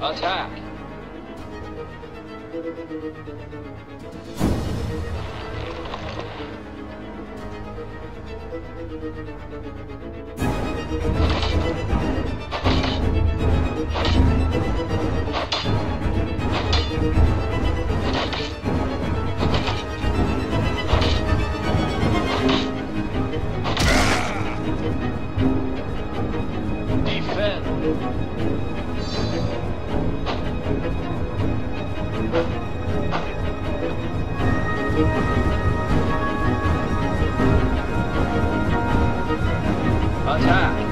Attack! Defend! 好，亲爱。